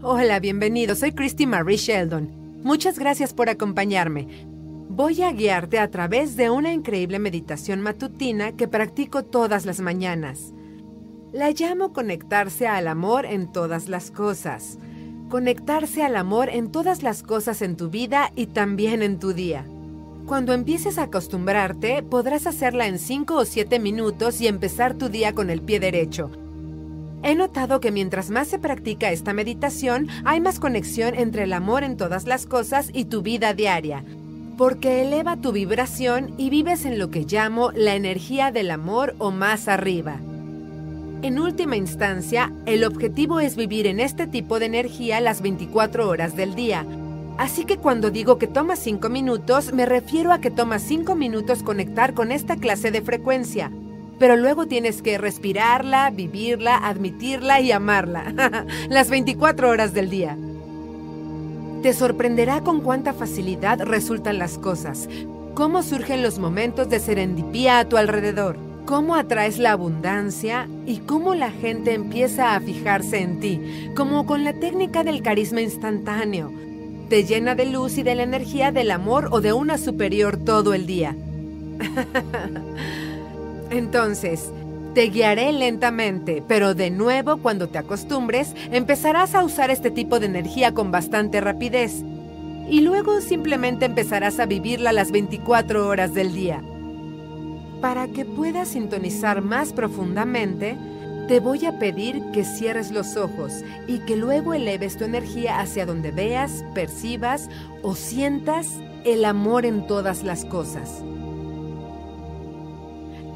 Hola, bienvenido. Soy Christy Marie Sheldon. Muchas gracias por acompañarme. Voy a guiarte a través de una increíble meditación matutina que practico todas las mañanas. La llamo conectarse al amor en todas las cosas. Conectarse al amor en todas las cosas en tu vida y también en tu día. Cuando empieces a acostumbrarte, podrás hacerla en 5 o 7 minutos y empezar tu día con el pie derecho. He notado que mientras más se practica esta meditación, hay más conexión entre el amor en todas las cosas y tu vida diaria, porque eleva tu vibración y vives en lo que llamo la energía del amor o más arriba. En última instancia, el objetivo es vivir en este tipo de energía las 24 horas del día, Así que cuando digo que tomas 5 minutos, me refiero a que tomas 5 minutos conectar con esta clase de frecuencia. Pero luego tienes que respirarla, vivirla, admitirla y amarla. Las 24 horas del día. Te sorprenderá con cuánta facilidad resultan las cosas, cómo surgen los momentos de serendipía a tu alrededor, cómo atraes la abundancia y cómo la gente empieza a fijarse en ti, como con la técnica del carisma instantáneo te llena de luz y de la energía del amor o de una superior todo el día. Entonces, te guiaré lentamente, pero de nuevo cuando te acostumbres, empezarás a usar este tipo de energía con bastante rapidez. Y luego simplemente empezarás a vivirla las 24 horas del día. Para que puedas sintonizar más profundamente, te voy a pedir que cierres los ojos y que luego eleves tu energía hacia donde veas, percibas o sientas el amor en todas las cosas.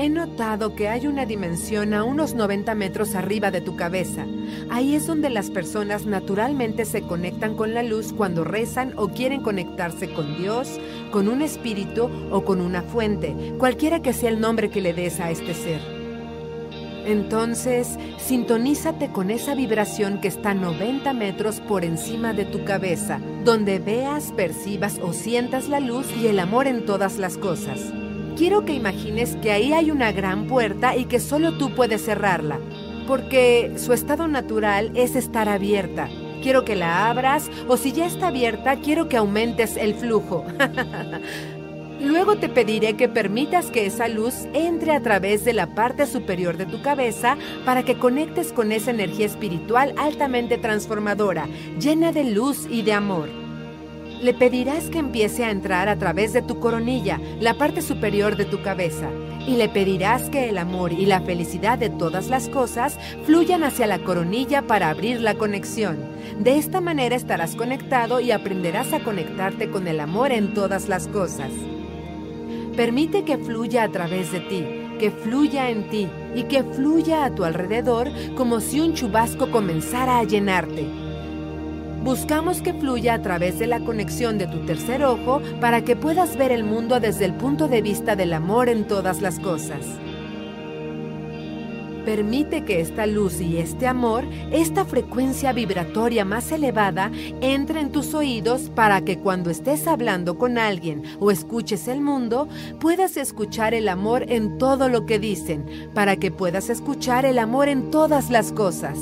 He notado que hay una dimensión a unos 90 metros arriba de tu cabeza. Ahí es donde las personas naturalmente se conectan con la luz cuando rezan o quieren conectarse con Dios, con un espíritu o con una fuente, cualquiera que sea el nombre que le des a este ser. Entonces, sintonízate con esa vibración que está 90 metros por encima de tu cabeza, donde veas, percibas o sientas la luz y el amor en todas las cosas. Quiero que imagines que ahí hay una gran puerta y que solo tú puedes cerrarla, porque su estado natural es estar abierta. Quiero que la abras o si ya está abierta, quiero que aumentes el flujo. Luego te pediré que permitas que esa luz entre a través de la parte superior de tu cabeza para que conectes con esa energía espiritual altamente transformadora, llena de luz y de amor. Le pedirás que empiece a entrar a través de tu coronilla, la parte superior de tu cabeza, y le pedirás que el amor y la felicidad de todas las cosas fluyan hacia la coronilla para abrir la conexión. De esta manera estarás conectado y aprenderás a conectarte con el amor en todas las cosas. Permite que fluya a través de ti, que fluya en ti y que fluya a tu alrededor como si un chubasco comenzara a llenarte. Buscamos que fluya a través de la conexión de tu tercer ojo para que puedas ver el mundo desde el punto de vista del amor en todas las cosas. Permite que esta luz y este amor, esta frecuencia vibratoria más elevada, entre en tus oídos para que cuando estés hablando con alguien o escuches el mundo, puedas escuchar el amor en todo lo que dicen, para que puedas escuchar el amor en todas las cosas.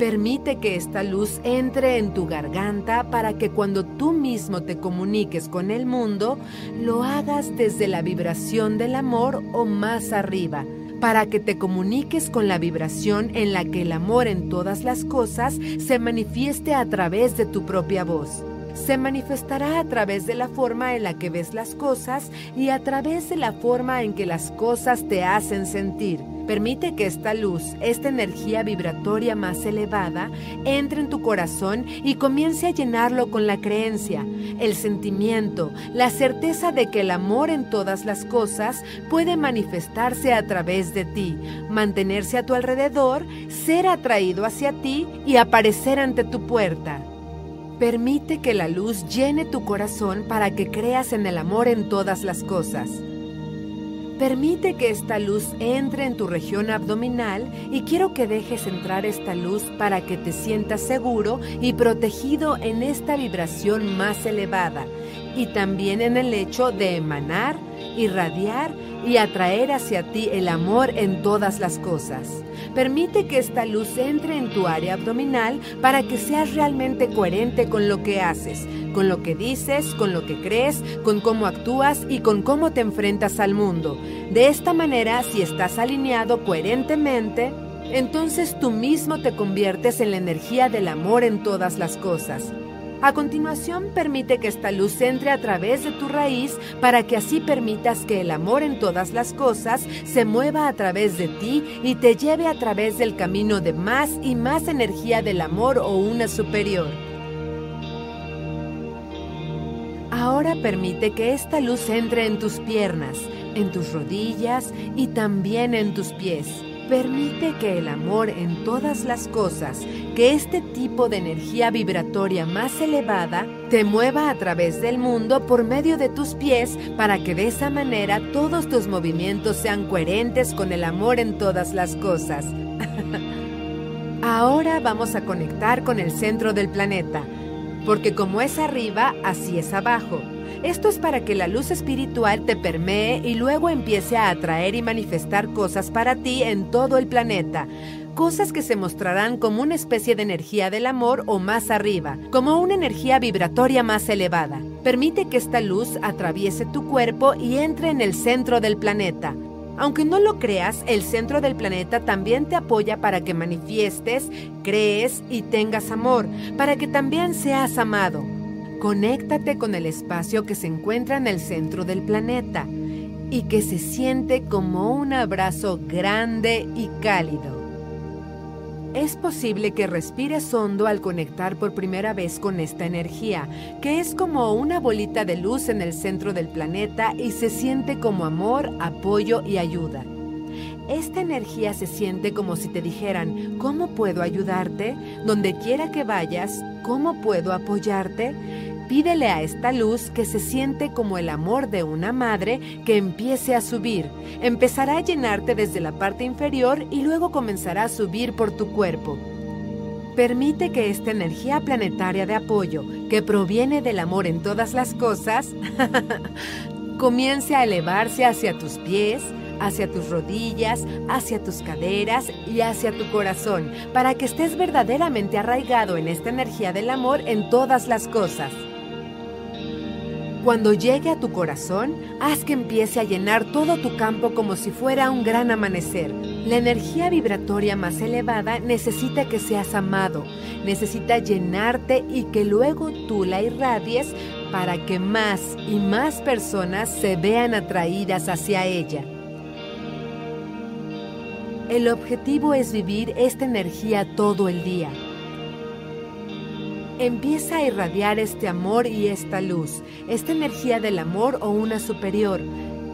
Permite que esta luz entre en tu garganta para que cuando tú mismo te comuniques con el mundo, lo hagas desde la vibración del amor o más arriba para que te comuniques con la vibración en la que el amor en todas las cosas se manifieste a través de tu propia voz. Se manifestará a través de la forma en la que ves las cosas y a través de la forma en que las cosas te hacen sentir. Permite que esta luz, esta energía vibratoria más elevada, entre en tu corazón y comience a llenarlo con la creencia, el sentimiento, la certeza de que el amor en todas las cosas puede manifestarse a través de ti, mantenerse a tu alrededor, ser atraído hacia ti y aparecer ante tu puerta. Permite que la luz llene tu corazón para que creas en el amor en todas las cosas. Permite que esta luz entre en tu región abdominal y quiero que dejes entrar esta luz para que te sientas seguro y protegido en esta vibración más elevada y también en el hecho de emanar, irradiar y atraer hacia ti el amor en todas las cosas. Permite que esta luz entre en tu área abdominal para que seas realmente coherente con lo que haces, con lo que dices, con lo que crees, con cómo actúas y con cómo te enfrentas al mundo. De esta manera, si estás alineado coherentemente, entonces tú mismo te conviertes en la energía del amor en todas las cosas. A continuación, permite que esta luz entre a través de tu raíz para que así permitas que el amor en todas las cosas se mueva a través de ti y te lleve a través del camino de más y más energía del amor o una superior. Ahora permite que esta luz entre en tus piernas, en tus rodillas y también en tus pies. Permite que el amor en todas las cosas, que este tipo de energía vibratoria más elevada, te mueva a través del mundo por medio de tus pies para que de esa manera todos tus movimientos sean coherentes con el amor en todas las cosas. Ahora vamos a conectar con el centro del planeta, porque como es arriba, así es abajo. Esto es para que la luz espiritual te permee y luego empiece a atraer y manifestar cosas para ti en todo el planeta. Cosas que se mostrarán como una especie de energía del amor o más arriba, como una energía vibratoria más elevada. Permite que esta luz atraviese tu cuerpo y entre en el centro del planeta. Aunque no lo creas, el centro del planeta también te apoya para que manifiestes, crees y tengas amor, para que también seas amado. Conéctate con el espacio que se encuentra en el centro del planeta y que se siente como un abrazo grande y cálido. Es posible que respires hondo al conectar por primera vez con esta energía, que es como una bolita de luz en el centro del planeta y se siente como amor, apoyo y ayuda. Esta energía se siente como si te dijeran, ¿cómo puedo ayudarte? Donde quiera que vayas, ¿cómo puedo apoyarte? Pídele a esta luz que se siente como el amor de una madre que empiece a subir. Empezará a llenarte desde la parte inferior y luego comenzará a subir por tu cuerpo. Permite que esta energía planetaria de apoyo, que proviene del amor en todas las cosas, comience a elevarse hacia tus pies, hacia tus rodillas, hacia tus caderas y hacia tu corazón, para que estés verdaderamente arraigado en esta energía del amor en todas las cosas. Cuando llegue a tu corazón, haz que empiece a llenar todo tu campo como si fuera un gran amanecer. La energía vibratoria más elevada necesita que seas amado, necesita llenarte y que luego tú la irradies para que más y más personas se vean atraídas hacia ella. El objetivo es vivir esta energía todo el día Empieza a irradiar este amor y esta luz, esta energía del amor o una superior,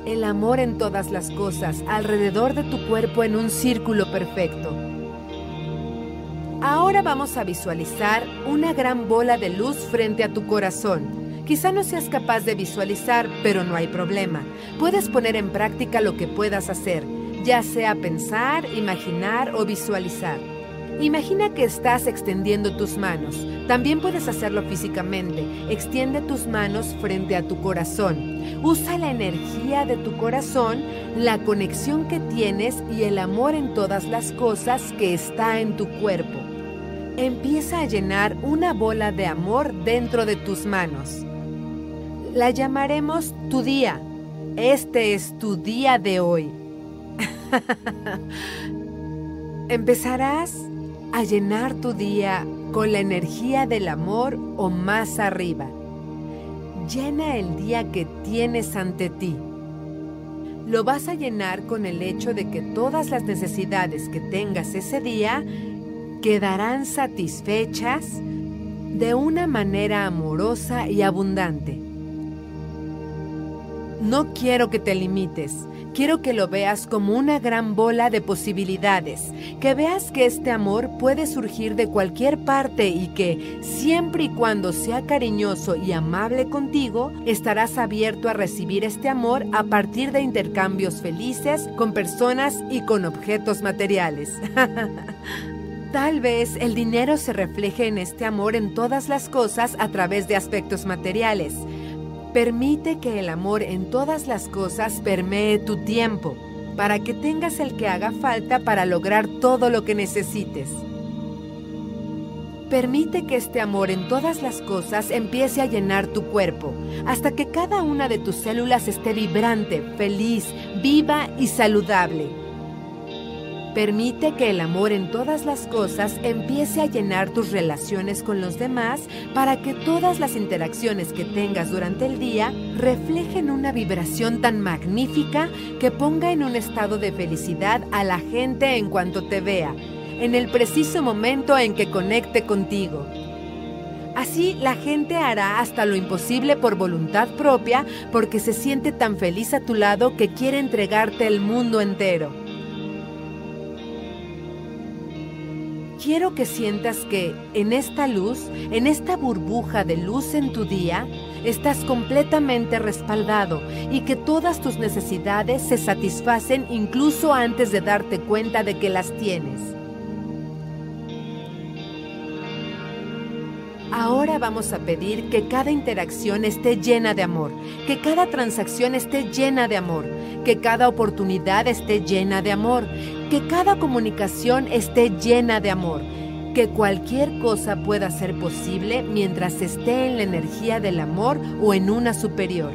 el amor en todas las cosas, alrededor de tu cuerpo en un círculo perfecto. Ahora vamos a visualizar una gran bola de luz frente a tu corazón. Quizá no seas capaz de visualizar, pero no hay problema. Puedes poner en práctica lo que puedas hacer, ya sea pensar, imaginar o visualizar. Imagina que estás extendiendo tus manos. También puedes hacerlo físicamente. Extiende tus manos frente a tu corazón. Usa la energía de tu corazón, la conexión que tienes y el amor en todas las cosas que está en tu cuerpo. Empieza a llenar una bola de amor dentro de tus manos. La llamaremos tu día. Este es tu día de hoy. Empezarás a llenar tu día con la energía del amor o más arriba. Llena el día que tienes ante ti. Lo vas a llenar con el hecho de que todas las necesidades que tengas ese día quedarán satisfechas de una manera amorosa y abundante. No quiero que te limites. Quiero que lo veas como una gran bola de posibilidades, que veas que este amor puede surgir de cualquier parte y que, siempre y cuando sea cariñoso y amable contigo, estarás abierto a recibir este amor a partir de intercambios felices con personas y con objetos materiales. Tal vez el dinero se refleje en este amor en todas las cosas a través de aspectos materiales Permite que el amor en todas las cosas permee tu tiempo, para que tengas el que haga falta para lograr todo lo que necesites. Permite que este amor en todas las cosas empiece a llenar tu cuerpo, hasta que cada una de tus células esté vibrante, feliz, viva y saludable. Permite que el amor en todas las cosas empiece a llenar tus relaciones con los demás para que todas las interacciones que tengas durante el día reflejen una vibración tan magnífica que ponga en un estado de felicidad a la gente en cuanto te vea, en el preciso momento en que conecte contigo. Así la gente hará hasta lo imposible por voluntad propia porque se siente tan feliz a tu lado que quiere entregarte el mundo entero. Quiero que sientas que en esta luz, en esta burbuja de luz en tu día, estás completamente respaldado y que todas tus necesidades se satisfacen incluso antes de darte cuenta de que las tienes. Ahora vamos a pedir que cada interacción esté llena de amor, que cada transacción esté llena de amor, que cada oportunidad esté llena de amor, que cada comunicación esté llena de amor, que cualquier cosa pueda ser posible mientras esté en la energía del amor o en una superior.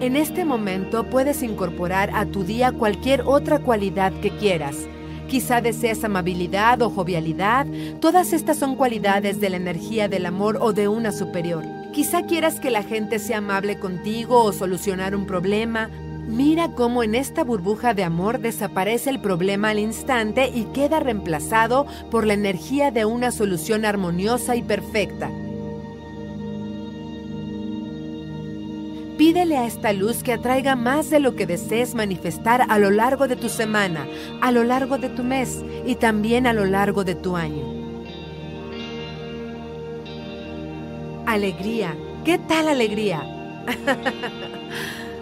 En este momento puedes incorporar a tu día cualquier otra cualidad que quieras. Quizá deseas amabilidad o jovialidad. Todas estas son cualidades de la energía del amor o de una superior. Quizá quieras que la gente sea amable contigo o solucionar un problema. Mira cómo en esta burbuja de amor desaparece el problema al instante y queda reemplazado por la energía de una solución armoniosa y perfecta. Pídele a esta luz que atraiga más de lo que desees manifestar a lo largo de tu semana, a lo largo de tu mes y también a lo largo de tu año. Alegría. ¿Qué tal alegría?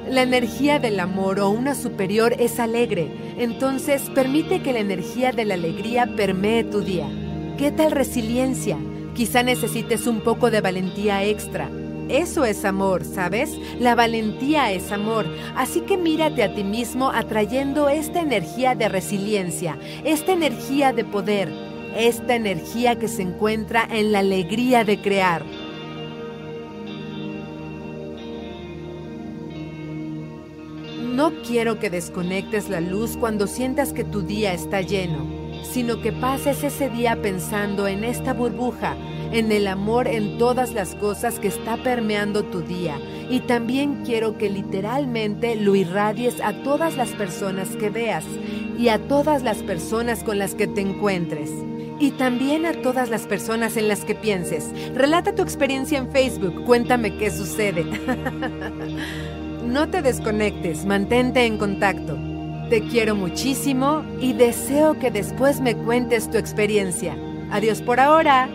La energía del amor o una superior es alegre, entonces permite que la energía de la alegría permee tu día. ¿Qué tal resiliencia? Quizá necesites un poco de valentía extra. Eso es amor, ¿sabes? La valentía es amor. Así que mírate a ti mismo atrayendo esta energía de resiliencia, esta energía de poder, esta energía que se encuentra en la alegría de crear. No quiero que desconectes la luz cuando sientas que tu día está lleno, sino que pases ese día pensando en esta burbuja, en el amor en todas las cosas que está permeando tu día. Y también quiero que literalmente lo irradies a todas las personas que veas y a todas las personas con las que te encuentres. Y también a todas las personas en las que pienses. Relata tu experiencia en Facebook, cuéntame qué sucede. No te desconectes, mantente en contacto. Te quiero muchísimo y deseo que después me cuentes tu experiencia. Adiós por ahora.